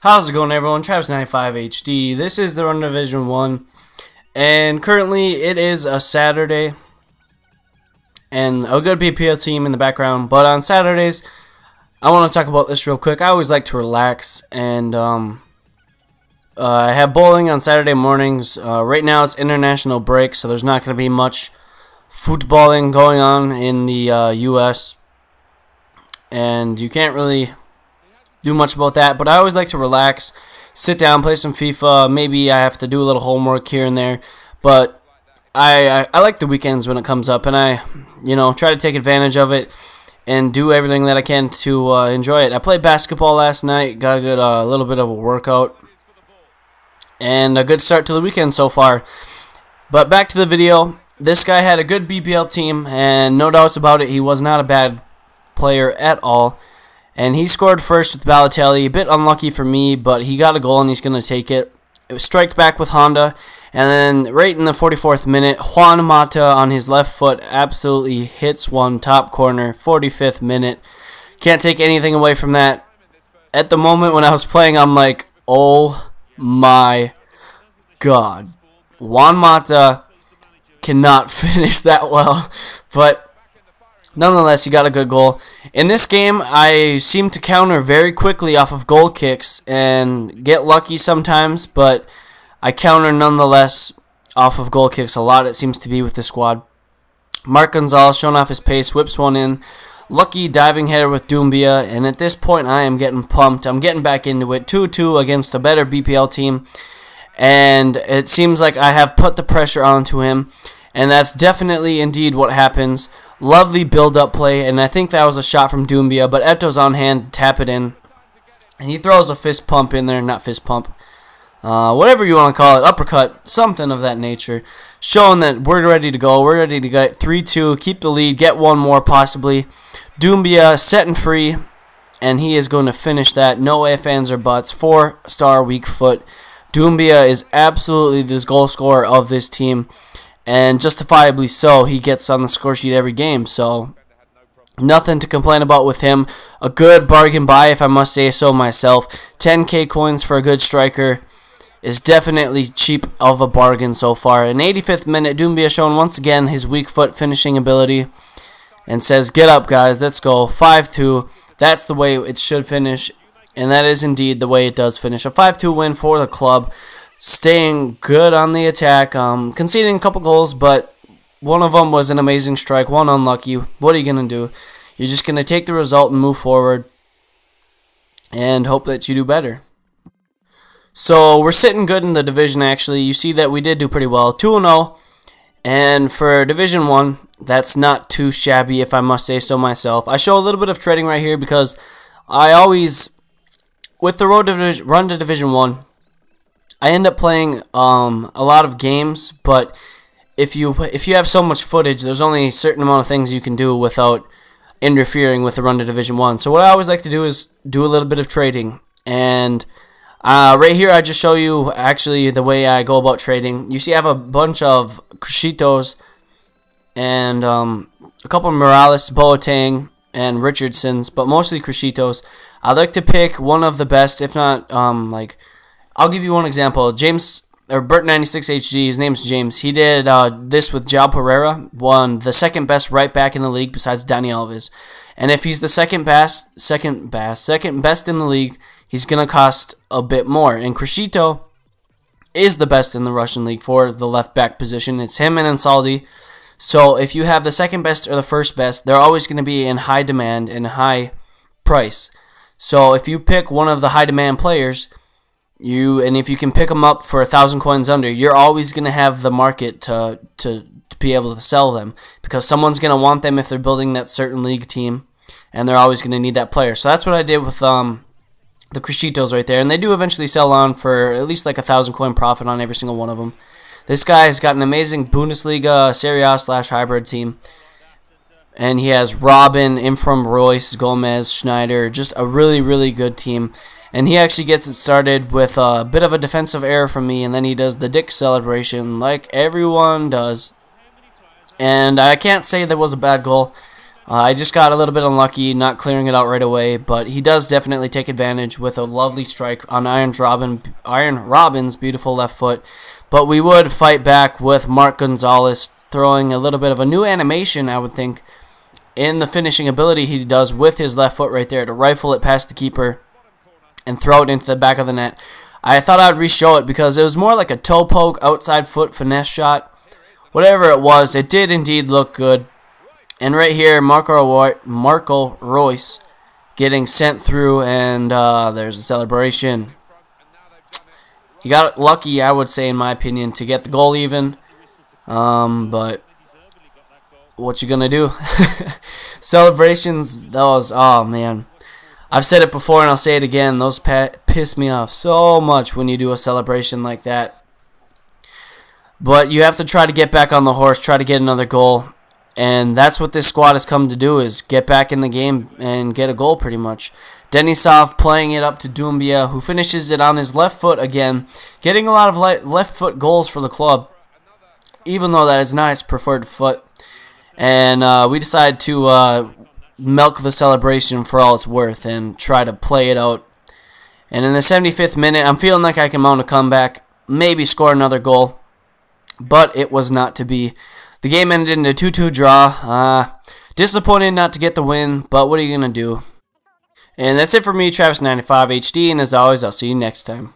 How's it going everyone? Travis95HD. This is the Run Division 1 and currently it is a Saturday and a good BPL team in the background but on Saturdays I want to talk about this real quick. I always like to relax and um, uh, I have bowling on Saturday mornings. Uh, right now it's international break so there's not going to be much footballing going on in the uh, US and you can't really do much about that. But I always like to relax, sit down, play some FIFA. Maybe I have to do a little homework here and there. But I, I, I like the weekends when it comes up, and I, you know, try to take advantage of it and do everything that I can to uh, enjoy it. I played basketball last night, got a good uh, little bit of a workout, and a good start to the weekend so far. But back to the video. This guy had a good BPL team, and no doubts about it, he was not a bad player at all. And he scored first with Balotelli. A bit unlucky for me, but he got a goal and he's going to take it. It was striked back with Honda. And then right in the 44th minute, Juan Mata on his left foot absolutely hits one top corner. 45th minute. Can't take anything away from that. At the moment when I was playing, I'm like, oh my god. Juan Mata cannot finish that well. But nonetheless, he got a good goal. In this game, I seem to counter very quickly off of goal kicks and get lucky sometimes, but I counter nonetheless off of goal kicks a lot, it seems to be with the squad. Mark Gonzalez showing off his pace, whips one in. Lucky diving header with Doumbia, and at this point I am getting pumped. I'm getting back into it. 2-2 against a better BPL team, and it seems like I have put the pressure onto him, and that's definitely indeed what happens. Lovely build-up play, and I think that was a shot from Doumbia, but Eto's on hand tap it in. And he throws a fist pump in there, not fist pump. Uh, whatever you want to call it, uppercut, something of that nature. Showing that we're ready to go. We're ready to get 3-2, keep the lead, get one more possibly. Doumbia setting free, and he is going to finish that. No ifs, ands, or buts. Four-star weak foot. Doumbia is absolutely this goal scorer of this team and justifiably so. He gets on the score sheet every game, so nothing to complain about with him. A good bargain buy, if I must say so myself. 10k coins for a good striker is definitely cheap of a bargain so far. In 85th minute, Doumbia shown once again his weak foot finishing ability and says, Get up, guys, let's go. 5 2. That's the way it should finish, and that is indeed the way it does finish. A 5 2 win for the club staying good on the attack, um, conceding a couple goals, but one of them was an amazing strike, one unlucky. What are you going to do? You're just going to take the result and move forward and hope that you do better. So we're sitting good in the division actually. You see that we did do pretty well. 2-0. And for Division 1, that's not too shabby if I must say so myself. I show a little bit of trading right here because I always, with the road to run to Division 1, I end up playing um, a lot of games, but if you if you have so much footage, there's only a certain amount of things you can do without interfering with the run to Division One. So what I always like to do is do a little bit of trading, and uh, right here I just show you actually the way I go about trading. You see, I have a bunch of Criscitos and um, a couple of Morales, Boateng, and Richardsons, but mostly Criscitos. I like to pick one of the best, if not um, like I'll give you one example. James or Bert96HD, his name's James. He did uh, this with João Pereira, won the second best right back in the league besides Dani Alves. And if he's the second best, second best, second best in the league, he's gonna cost a bit more. And Criscito is the best in the Russian league for the left back position. It's him and Ansaldi. So if you have the second best or the first best, they're always going to be in high demand and high price. So if you pick one of the high demand players, you and if you can pick them up for a thousand coins under, you're always going to have the market to, to to be able to sell them because someone's going to want them if they're building that certain league team, and they're always going to need that player. So that's what I did with um the Criscitos right there, and they do eventually sell on for at least like a thousand coin profit on every single one of them. This guy has got an amazing Bundesliga Serie A slash hybrid team. And he has Robben, Infram, Reus, Gomez, Schneider, just a really, really good team. And he actually gets it started with a bit of a defensive error from me, and then he does the dick celebration like everyone does. And I can't say that was a bad goal. Uh, I just got a little bit unlucky, not clearing it out right away, but he does definitely take advantage with a lovely strike on Arjen Robben, Arjen Robben's beautiful left foot. But we would fight back with Mark Gonzalez throwing a little bit of a new animation, I would think, in the finishing ability he does with his left foot right there to rifle it past the keeper and throw it into the back of the net. I thought I'd re-show it because it was more like a toe poke outside foot finesse shot. Whatever it was, it did indeed look good. And right here, Marco, Marco Reus getting sent through, and uh, there's a celebration. He got lucky, I would say, in my opinion, to get the goal even. Um, but what you gonna do? Celebrations, those, oh man. I've said it before and I'll say it again. Those piss me off so much when you do a celebration like that. But you have to try to get back on the horse, try to get another goal. And that's what this squad has come to do is get back in the game and get a goal pretty much. Denisov playing it up to Doumbia, who finishes it on his left foot again, getting a lot of left foot goals for the club, even though that is not his preferred foot. And uh, we decided to uh, milk the celebration for all it's worth and try to play it out. And in the 75th minute, I'm feeling like I can mount a comeback, maybe score another goal, but it was not to be. The game ended in a 2-2 draw. Uh, disappointed not to get the win, but what are you going to do? And that's it for me, Travis95HD, and as always, I'll see you next time.